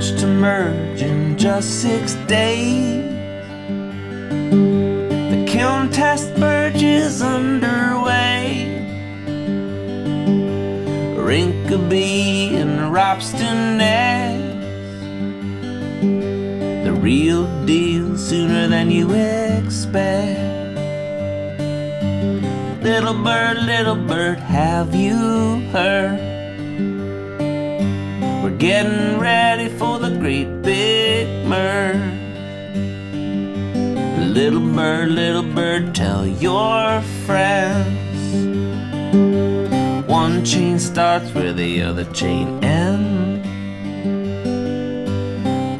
launched to merge in just six days. The kiln test merge is underway. Rinkeby and Ropsten Ness. The real deal sooner than you expect. Little bird, little bird, have you heard? We're getting big merge. Little bird, little bird, tell your friends. One chain starts where the other chain ends.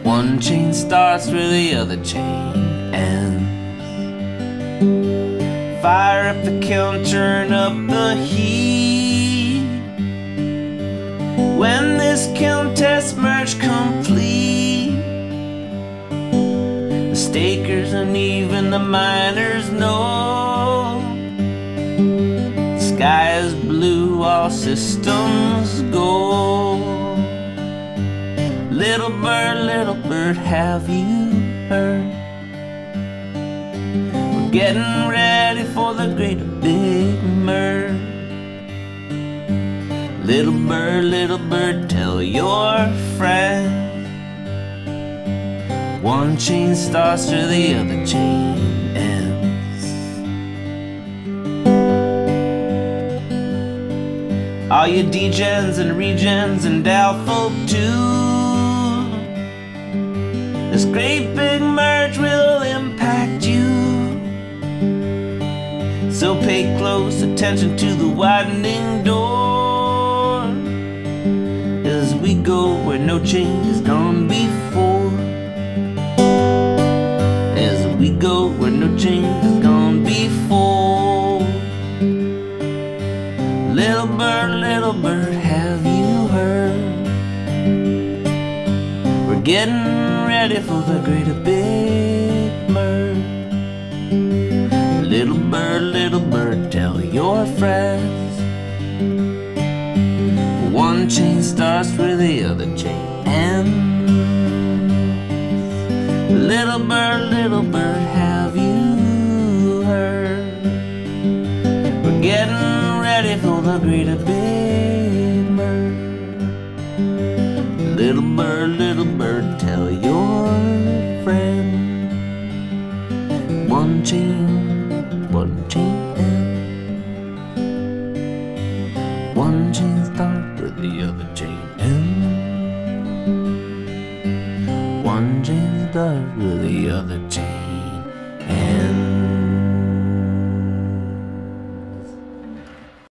One chain starts where the other chain ends. Fire up the kiln, turn up the heat. When this kiln test merge complete, and even the miners know the sky is blue, all systems go. Little bird, little bird, have you heard? We're getting ready for the great big merge. Little bird, little bird, tell your friend. One chain starts to the other chain ends. All you degens and regens and doubtful too. This great big merge will impact you. So pay close attention to the widening door as we go where no change has gone before. Go where no change has gone before. Little bird, little bird, have you heard? We're getting ready for the greater big merge. Little bird, little bird, tell your friends. One chain starts where the other chain Little bird, little bird, have you heard? We're getting ready for the greater big merge. Little bird, little bird, tell your friend. One chain, one chain end. One chain start where the other chain Chain start the other chain